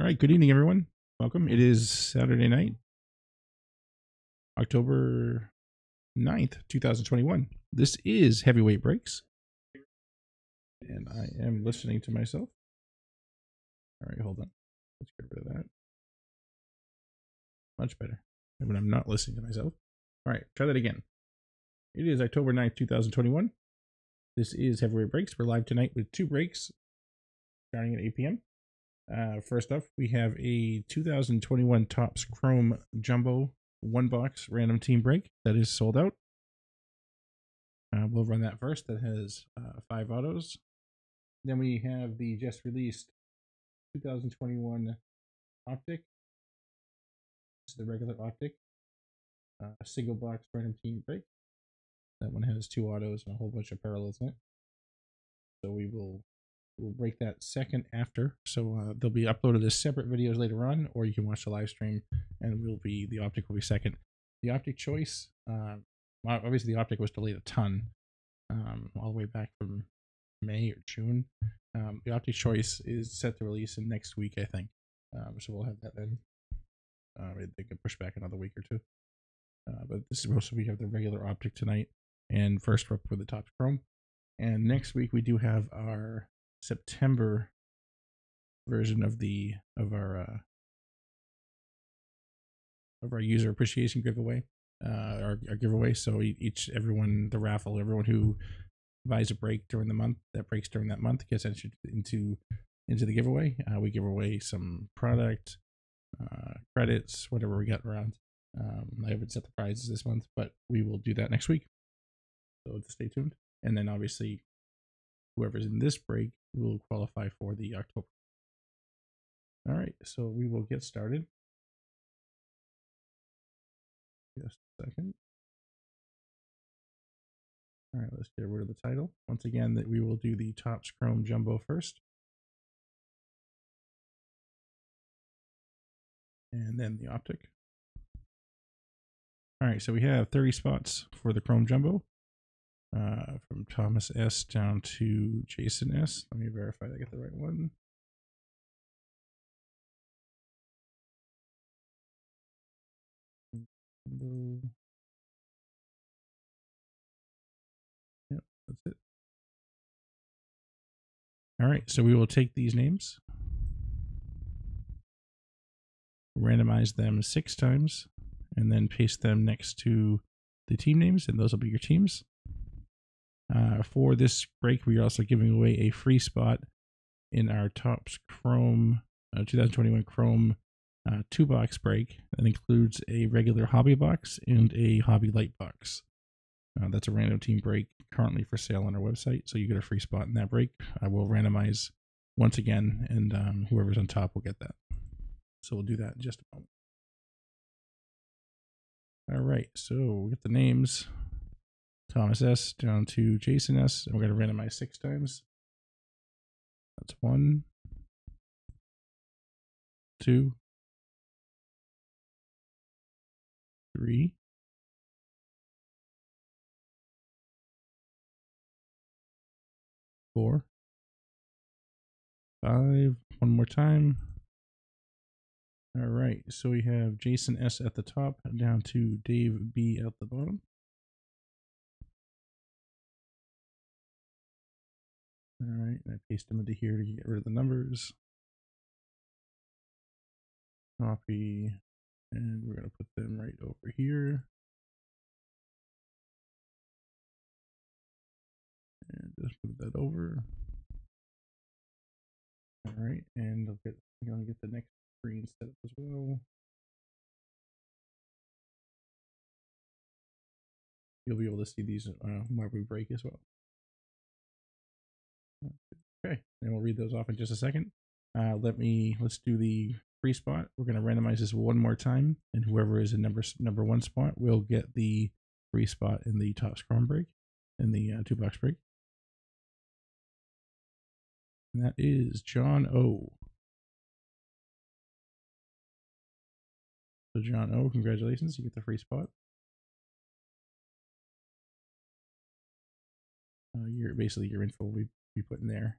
All right. Good evening, everyone. Welcome. It is Saturday night, October 9th, 2021. This is Heavyweight Breaks. And I am listening to myself. All right, hold on. Let's get rid of that. Much better. When I'm not listening to myself. All right, try that again. It is October 9th, 2021. This is Heavyweight Breaks. We're live tonight with two breaks starting at 8 p.m. Uh, first up, we have a 2021 Topps Chrome Jumbo one box random team break that is sold out. Uh, we'll run that first. That has uh, five autos. Then we have the just released 2021 Optic. This is the regular Optic. Uh, single box random team break. That one has two autos and a whole bunch of parallels in it. So we will we'll break that second after. So uh, they'll be uploaded as separate videos later on, or you can watch the live stream, and we'll be the optic will be second. The optic choice, uh, obviously the optic was delayed a ton, um, all the way back from May or June. Um, the optic choice is set to release in next week, I think. Um, so we'll have that then. Uh, they can push back another week or two. Uh, but this is to be have the regular optic tonight, and first up for the Topps Chrome. And next week we do have our September version of the of our uh, of our user appreciation giveaway, uh, our, our giveaway. So each everyone the raffle, everyone who buys a break during the month that breaks during that month gets entered into into the giveaway. Uh, we give away some product uh, credits, whatever we got around. Um, I haven't set the prizes this month, but we will do that next week. So stay tuned. And then obviously, whoever's in this break will qualify for the October. All right, so we will get started. Just a second. All right, let's get rid of the title. Once again, that we will do the Topps Chrome Jumbo first. And then the optic. All right, so we have 30 spots for the Chrome Jumbo. Uh, from Thomas S down to Jason S. Let me verify that I get the right one. Yep, that's it. All right, so we will take these names, randomize them six times, and then paste them next to the team names, and those will be your teams. Uh, for this break, we are also giving away a free spot in our Topps Chrome uh, 2021 Chrome uh, two box break that includes a regular hobby box and a hobby light box. Uh, that's a random team break currently for sale on our website, so you get a free spot in that break. I will randomize once again, and um, whoever's on top will get that. So we'll do that in just a moment. All right, so we get the names Thomas S down to Jason S. And we're going to randomize six times. That's one, two, three, four, five. One more time. All right, so we have Jason S at the top, down to Dave B at the bottom. All right, and I paste them into here to get rid of the numbers. Copy, and we're to put them right over here. And just move that over. All right, and I'll get, I'm to get the next screen set up as well. You'll be able to see these uh, while we break as well. Okay, and we'll read those off in just a second. Uh, let me let's do the free spot. We're going to randomize this one more time, and whoever is in number number one spot will get the free spot in the Topps Chrome break, in the uh, two box break. And that is John O. So John O, congratulations, you get the free spot. Uh, your basically your info will be, be put in there,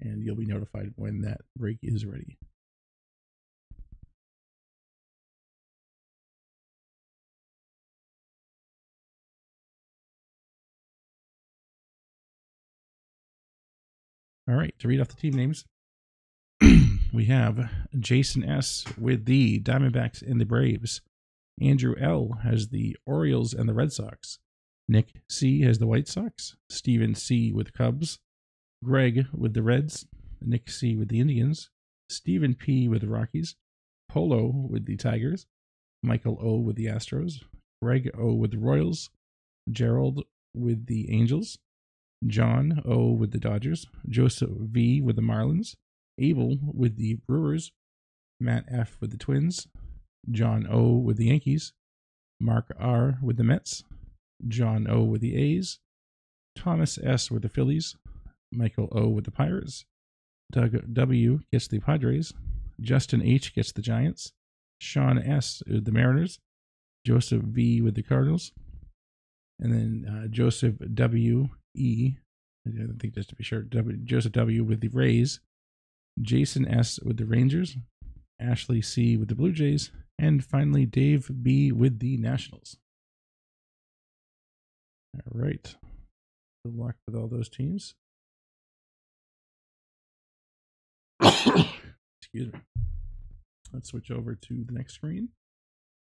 and you'll be notified when that break is ready. All right, to read off the team names, we have Jason S. with the Diamondbacks and the Braves. Andrew L. has the Orioles and the Red Sox. Nick C. has the White Sox. Steven C. with Cubs. Greg with the Reds. Nick C. with the Indians. Stephen P. with the Rockies. Polo with the Tigers. Michael O. with the Astros. Greg O. with the Royals. Gerald with the Angels. John O. with the Dodgers. Joseph V. with the Marlins. Abel with the Brewers. Matt F. with the Twins. John O. with the Yankees. Mark R. with the Mets. John O. with the A's. Thomas S. with the Phillies. Michael O. with the Pirates. Doug W. gets the Padres. Justin H. gets the Giants. Sean S. with the Mariners. Joseph V. with the Cardinals. And then uh, Joseph W. E. I think just to be sure, w, Joseph W. with the Rays. Jason S. with the Rangers. Ashley C. with the Blue Jays. And finally, Dave B. with the Nationals. All right. Good luck with all those teams. Excuse me. Let's switch over to the next screen.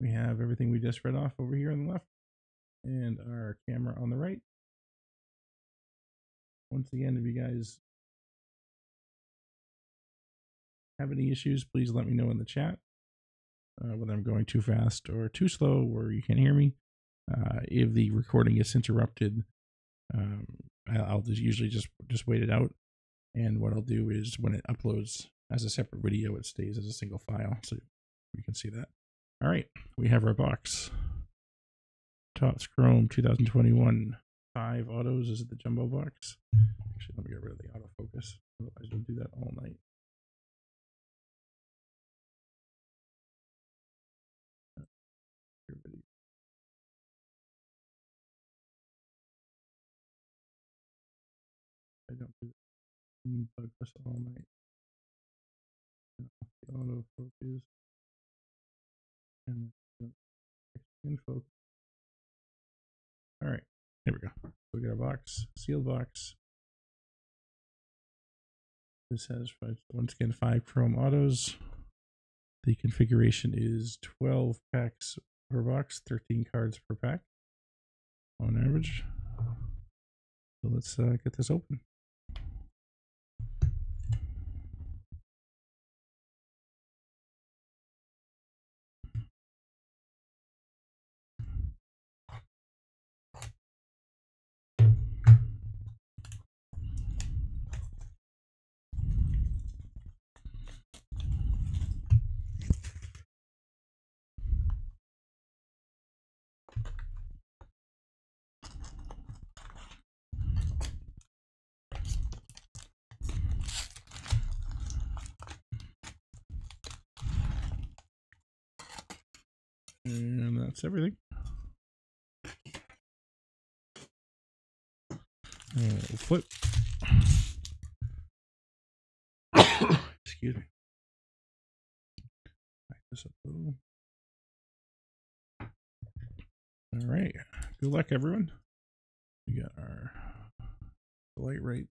We have everything we just read off over here on the left and our camera on the right. Once again, if you guys have any issues, please let me know in the chat. Uh, whether I'm going too fast or too slow or you can't hear me. Uh, if the recording gets interrupted, um, I'll just usually just just wait it out. And what I'll do is when it uploads as a separate video, it stays as a single file, so you can see that. All right, we have our box. Topps Chrome 2021 five autos. Is it the jumbo box? Actually, let me get rid of the autofocus. Otherwise, we'll do that all night. I don't do focus all night. The autofocus and info. All right, here we go. We got a box, sealed box. This has once again five chrome autos. The configuration is 12 packs per box, 13 cards per pack on average. So let's uh, get this open. And that's everything. Uh, and flip. Excuse me. Back this up a little. All right. Good luck, everyone. We got our light right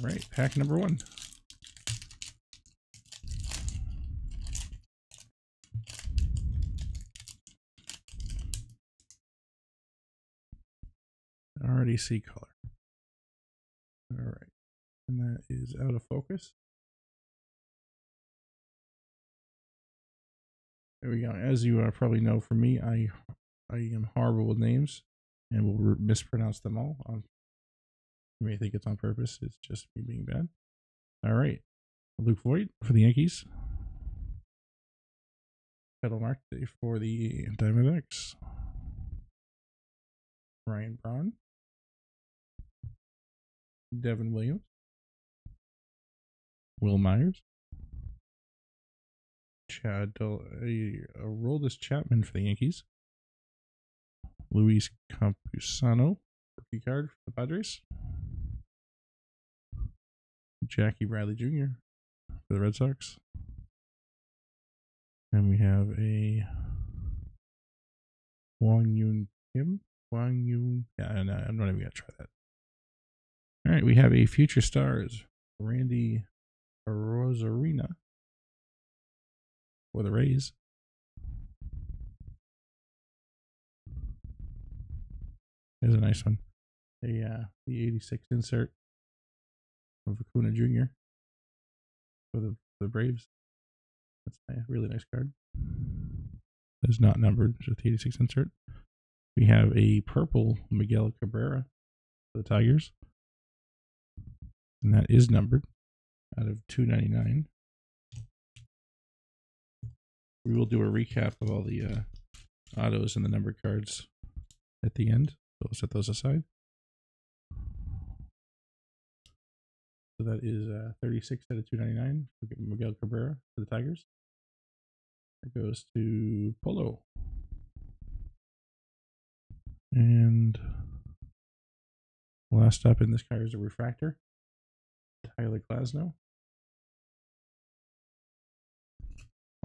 All right, pack number one. Already see color. All right, and that is out of focus. There we go. As you uh, probably know from me, I I am horrible with names and will mispronounce them all. I'm you may think it's on purpose. It's just me being bad. All right. Luke Voit for the Yankees. Ketel Marte for the Diamondbacks. Ryan Braun. Devin Williams. Wil Myers. Chad Del- uh, Aroldis Chapman for the Yankees. Luis Campusano, rookie card for the Padres. Jackie Bradley Jr. for the Red Sox. And we have a Wang Yun Kim. Wang Yun. Yeah, no, I'm not even gonna try that. All right, we have a future stars, Randy Rosarina for the Rays. There's a nice one. A uh, the 86 insert of Acuna Jr. for the the Braves. That's a really nice card. It's not numbered, just the 86 insert. We have a purple Miguel Cabrera for the Tigers. And that is numbered out of 299. We will do a recap of all the uh, autos and the number cards at the end. So we'll set those aside. So that is uh, 36 out of 299 for Miguel Cabrera for the Tigers. It goes to Polo. And last up in this card is a refractor. Tyler Glasnow.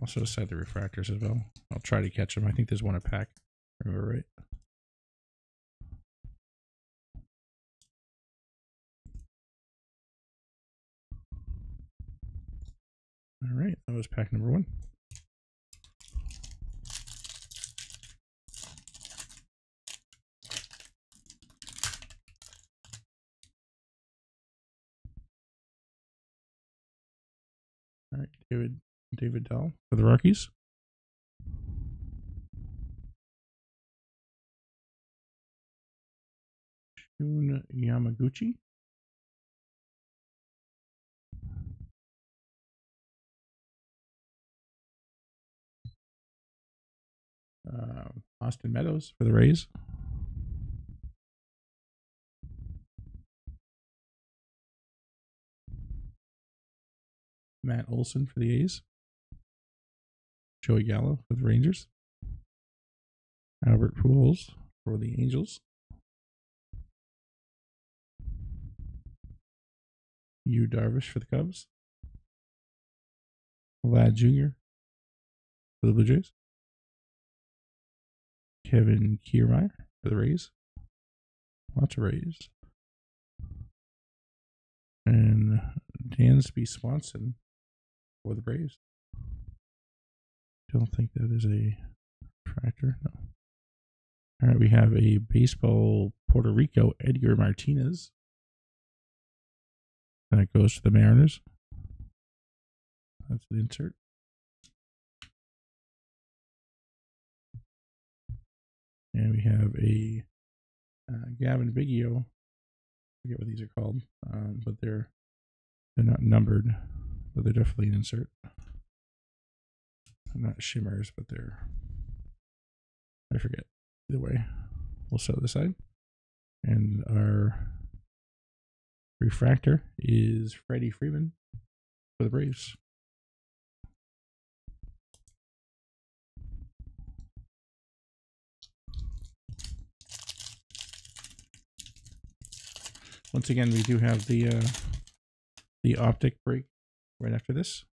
Also set the refractors as well. I'll try to catch them. I think there's one a pack. Remember right? All right, that was pack number one. All right, David David Dahl for the Rockies. Shun Yamaguchi. Uh, Austin Meadows for the Rays. Matt Olson for the A's. Joey Gallo for the Rangers. Albert Pujols for the Angels. Yu Darvish for the Cubs. Vlad Jr. for the Blue Jays. Kevin Kiermaier for the Rays. Lots of Rays. And Dansby Swanson for the Braves. Don't think that is a refractor. No. All right, we have a baseball Puerto Rico Edgar Martinez. That goes to the Mariners. That's the insert. And we have a uh, Cavan Biggio. I forget what these are called, um, but they're they're not numbered, but they're definitely an insert. They're not shimmers, but they're I forget. Either way, we'll set it aside. And our refractor is Freddie Freeman for the Braves. Once again, we do have the uh, the optic break right after this.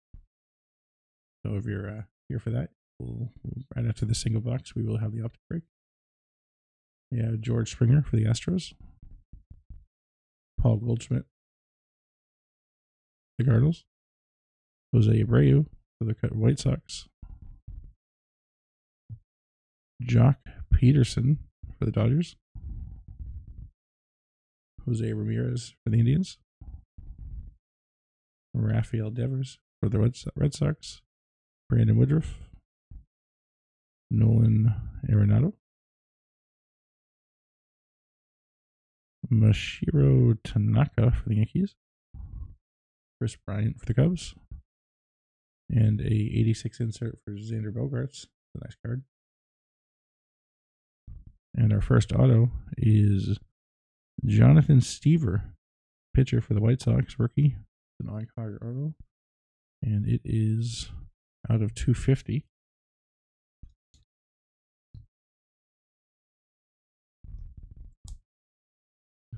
So if you're uh, here for that, we'll, right after the single box, we will have the optic break. Have George Springer for the Astros. Paul Goldschmidt, the Cardinals. Jose Abreu for the White Sox. Joc Pederson for the Dodgers. Jose Ramirez for the Indians. Rafael Devers for the Red Sox. Brandon Woodruff. Nolan Arenado. Masahiro Tanaka for the Yankees. Kris Bryant for the Cubs. And a 86 insert for Xander Bogaerts. A nice card. And our first auto is Jonathan Stiever, pitcher for the White Sox, rookie. An on-card auto. And it is out of 250.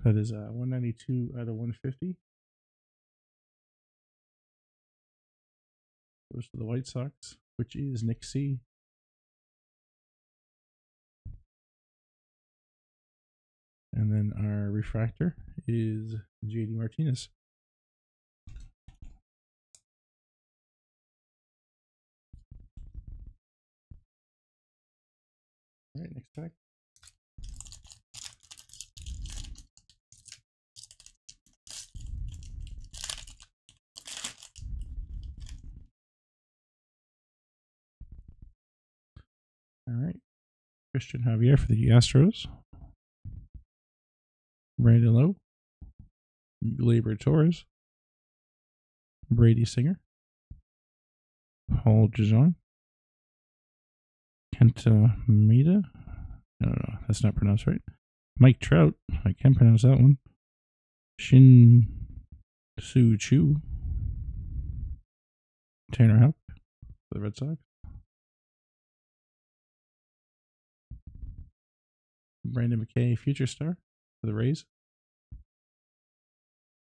That is uh, 192 out of 150. Goes to the White Sox. which is Nick C. And then our refractor is JD Martinez. All right, next pack. All right. Christian Javier for the Astros. Brandon Lowe. Gleyber Torres. Brady Singer. Paul DeJong. Kenta. No, no, that's not pronounced right. Mike Trout. I can pronounce that one. Shin Su Chu. Tanner Houck for the Red Sox. Brandon McKay, future star for the Rays.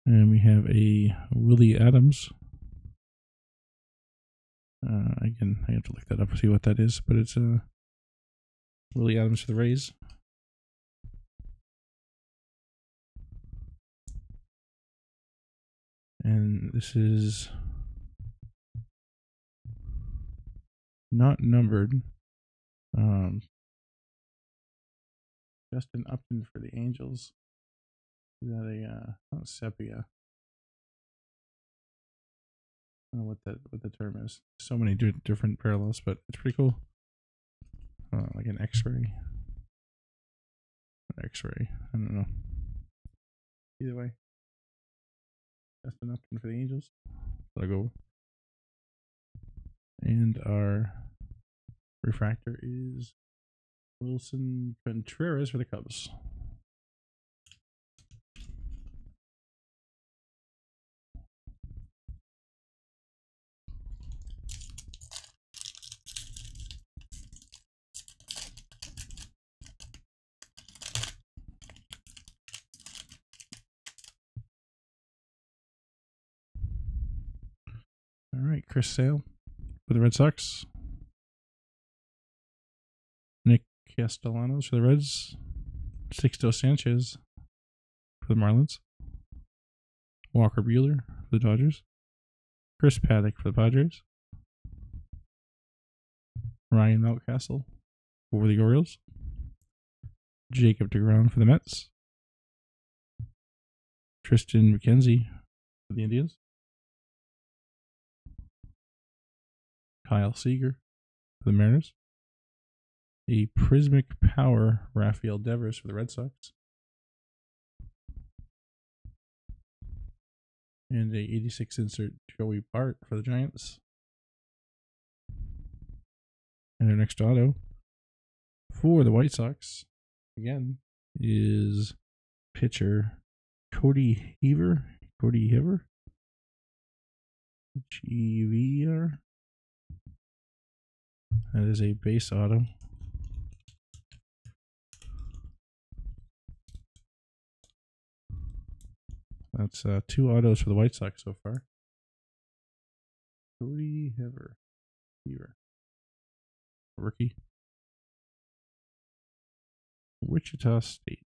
And we have a Willy Adames. Uh, again, I have to look that up to see what that is, but it's a uh, Willy Adames for the Rays. And this is not numbered. Um, Justin Upton for the Angels. Is that a uh, not sepia? I don't know what that what the term is. So many different parallels, but it's pretty cool. Uh, like an X-ray. X-ray. I don't know. Either way, Justin Upton for the Angels. Let go. And our refractor is Willson Contreras for the Cubs. All right, Chris Sale for the Red Sox. Castellanos for the Reds. Sixto Sanchez for the Marlins. Walker Buehler for the Dodgers. Chris Paddack for the Padres. Ryan Mountcastle for the Orioles. Jacob DeGrom for the Mets. Triston McKenzie for the Indians. Kyle Seager for the Mariners. A Prismic Power Rafael Devers for the Red Sox. And a 86 insert Joey Bart for the Giants. And our next auto for the White Sox, again, is pitcher Cody Heaver. Cody Heaver. H E V R. That is a base auto. That's uh, two autos for the White Sox so far. Cody Heaver. Heaver. Rookie. Wichita State.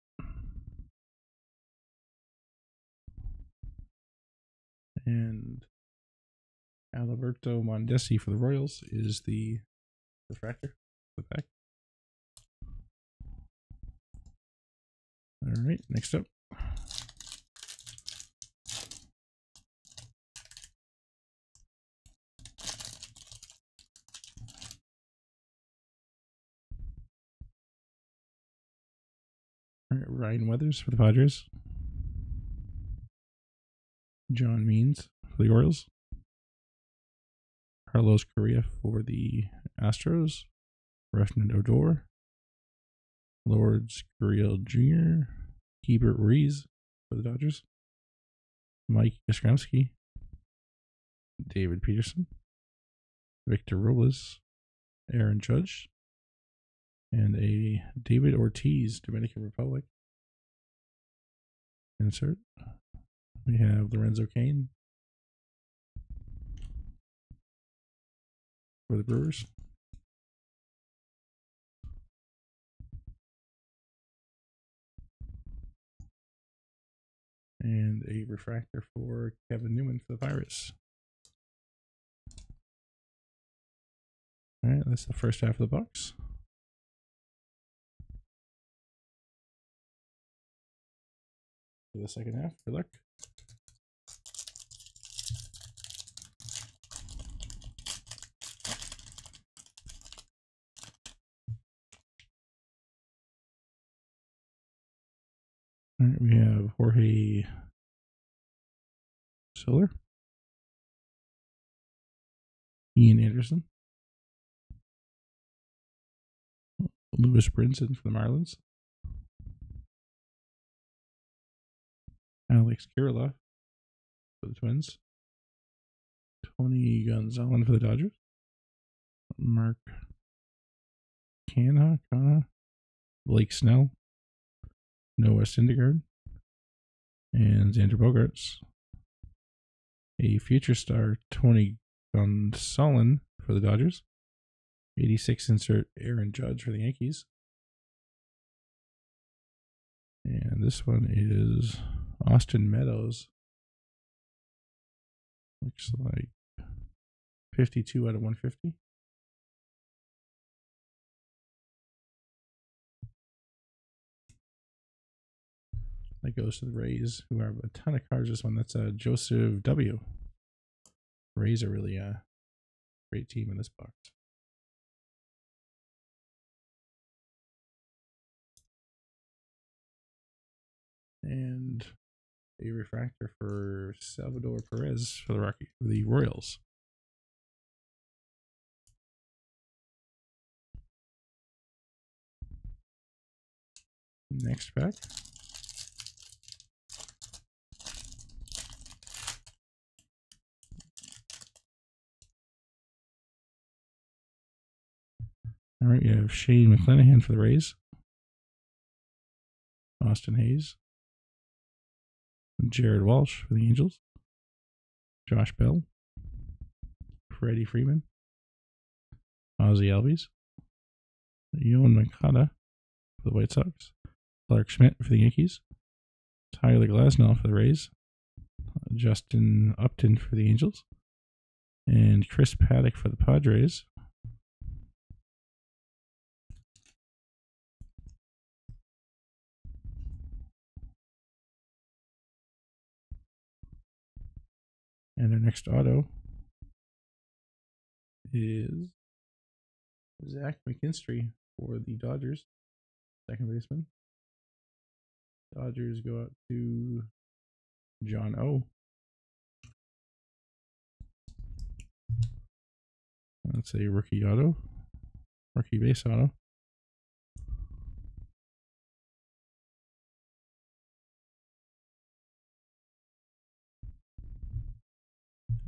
And Alberto Mondesi for the Royals is the refractor. The back. All right, next up. Ryan Weathers for the Padres. John Means for the Orioles. Carlos Correa for the Astros. Rougned Odor. Lourdes Gurriel Jr. Keibert Ruiz for the Dodgers. Mike Yastrzemski. David Peterson. Victor Robles. Aaron Judge and a David Ortiz, Dominican Republic. Insert. We have Lorenzo Cain. for the Brewers. And a refractor for Kevin Newman for the Pirates. All right, that's the first half of the box. For the second half, good luck. All right, we have Jorge Soler, Ian Anderson, Lewis Brinson for the Marlins, Alex Kirilloff for the Twins, Tony Gonzalez for the Dodgers, Mark Canha, Canha, Blake Snell, Noah Syndergaard, and Xander Bogaerts. A future star, Tony Gonsolin for the Dodgers. 86 insert Aaron Judge for the Yankees. And this one is Austin Meadows. Looks like 52 out of 150. That goes to the Rays, who have a ton of cards. This one, that's uh, Joseph W. Rays are really a great team in this box. And a refractor for Salvador Perez for the Rocky for the Royals. Next pack. All right, you have Shane McClanahan for the Rays, Austin Hays, Jared Walsh for the Angels, Josh Bell, Freddie Freeman, Ozzy Albies, Yoan Moncada for the White Sox, Clarke Schmidt for the Yankees, Tyler Glasnow for the Rays, Justin Upton for the Angels, and Chris Paddack for the Padres. And our next auto is Zach McKinstry for the Dodgers, second baseman. Dodgers go out to John O. That's a rookie auto, rookie base auto.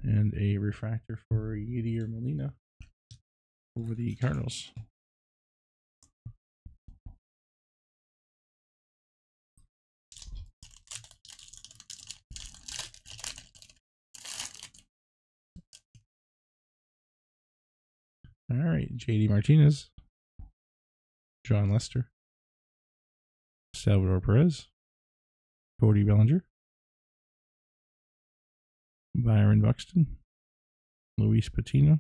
And a refractor for Yadier Molina over the Cardinals. All right, JD Martinez, Jon Lester, Salvador Perez, Cody Bellinger, Byron Buxton, Luis Patino,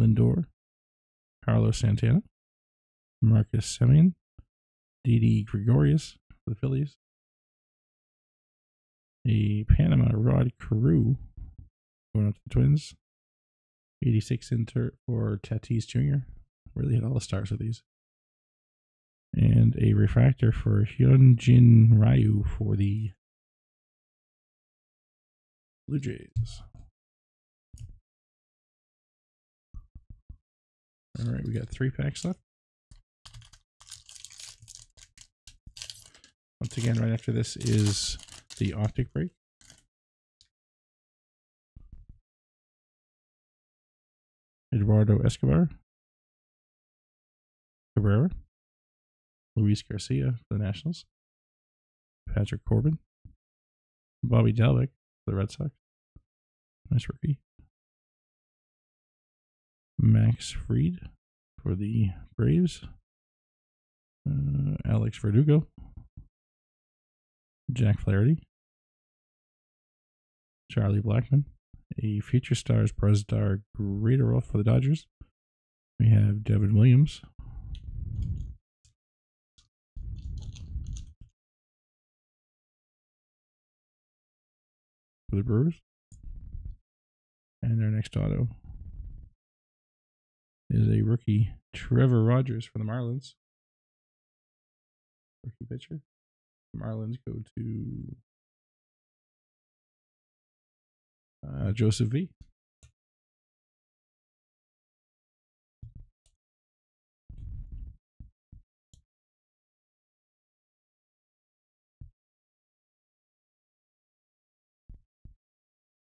Lindor, Carlos Santana, Marcus Semien, Didi Gregorius for the Phillies, a Panama Rod Carew going up to the Twins, 86 inter for Tatis Jr. Really hit all the stars with these. And a refractor for Hyunjin Ryu for the Blue Jays. All right, we got three packs left. Once again, right after this is the optic break. Eduardo Escobar, Cabrera, Luis Garcia for the Nationals, Patrick Corbin, Bobby Dalbec for the Red Sox. Nice rookie. Max Fried for the Braves. Uh, Alex Verdugo. Jack Flaherty. Charlie Blackmon. A Future Stars Brusdar Graterol for the Dodgers. We have Devin Williams. For the Brewers. And their next auto is a rookie, Trevor Rogers for the Marlins. Rookie pitcher. Marlins go to uh, Joseph V.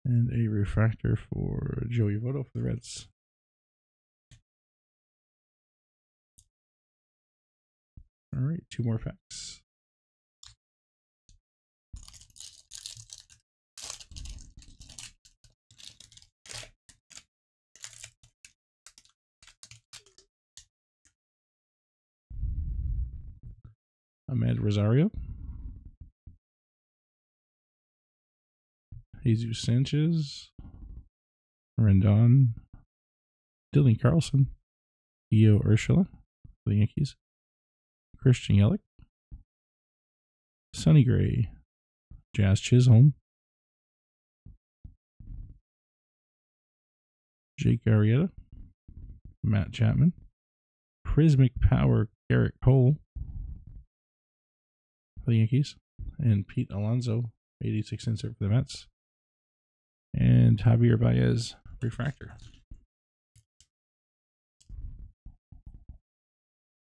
And a refractor for Joey Votto for the Reds. All right, two more packs. Amed Rosario. Jesus Sanchez. Rendon. Dylan Carlson. Gio Urshela for the Yankees. Christian Yelich. Sonny Gray. Jazz Chisholm. Jake Arrieta. Matt Chapman. Prismic Power Gerrit Cole for the Yankees. And Pete Alonso, 86 insert for the Mets. And Javier Baez, refractor.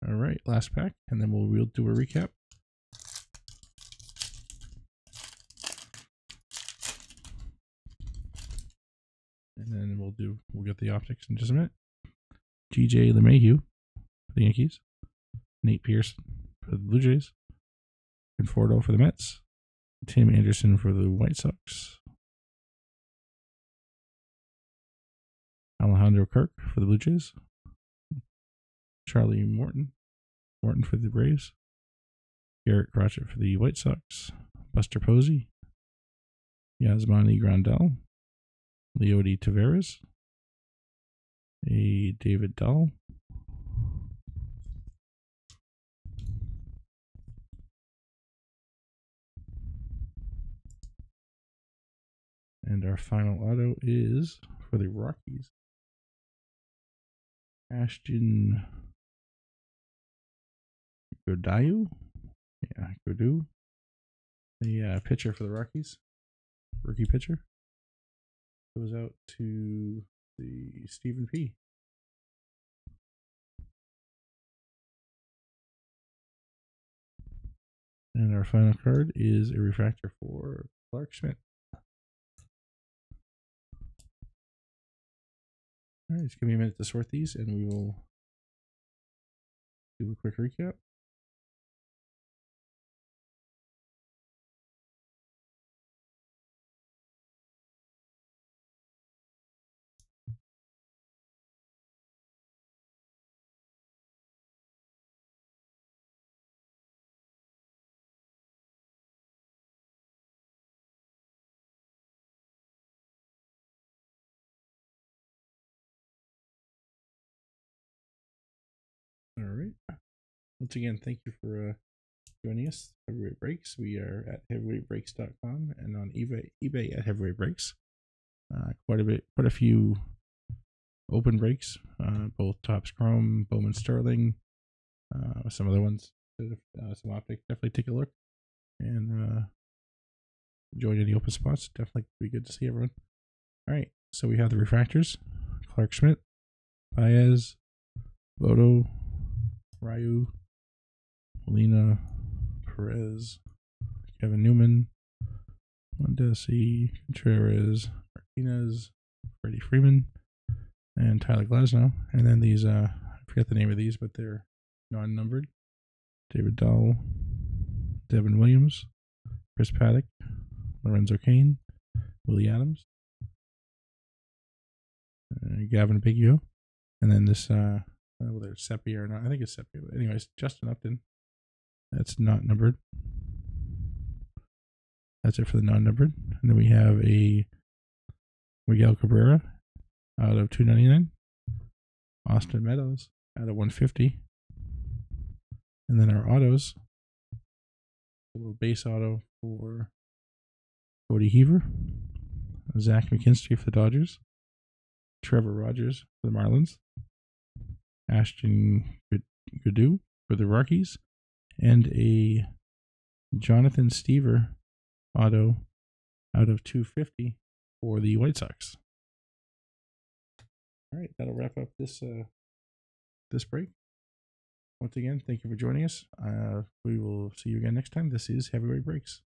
All right, last pack, and then we'll, we'll do a recap. And then we'll do we'll get the optics in just a minute. DJ LeMahieu for the Yankees. Nate Pearson for the Blue Jays. Conforto for the Mets. Tim Anderson for the White Sox. Alejandro Kirk for the Blue Jays. Charlie Morton. Morton for the Braves. Garrett Crochet for the White Sox. Buster Posey. Yasmani Grandal. Leody Taveras. A David Dahl. And our final auto is for the Rockies. Ashton Goudeau. Yeah, Goudeau. The uh, pitcher for the Rockies. Rookie pitcher. Goes out to the Stephen P. And our final card is a refractor for Clarke Schmidt. All right, just give me a minute to sort these and we will do a quick recap. Once again, thank you for uh, joining us. Heavyweight Breaks. We are at heavyweightbreaks.com and on eBay, eBay at Heavyweight Breaks. Uh, quite a bit, quite a few open breaks. Uh, both Topps Chrome, Bowman Sterling, uh, some other ones. Uh, some optic. Definitely take a look and uh, join any open spots. Definitely be good to see everyone. All right. So we have the refractors: Clarke Schmidt, Baez, Votto, Ryu, Molina, Perez, Kevin Newman, Mondesi, Contreras, Martinez, Freddie Freeman, and Tyler Glasnow. And then these, uh, I forget the name of these, but they're non numbered. David Dahl, Devin Williams, Chris Paddack, Lorenzo Cain, Willy Adames, uh, Cavan Biggio, And then this, uh, whether it's Sepia or not, I think it's Sepia. But anyways, Justin Upton. That's not numbered. That's it for the non-numbered. And then we have a Miguel Cabrera out of 299. Austin Meadows out of 150. And then our autos. A little base auto for Cody Heaver. Zach McKinstry for the Dodgers. Trevor Rogers for the Marlins. Ashton Goudeau for the Rockies. And a Jonathan Stiever auto out of 250 for the White Sox. All right, that'll wrap up this uh, this break. Once again, thank you for joining us. Uh, we will see you again next time. This is Heavyweight Breaks.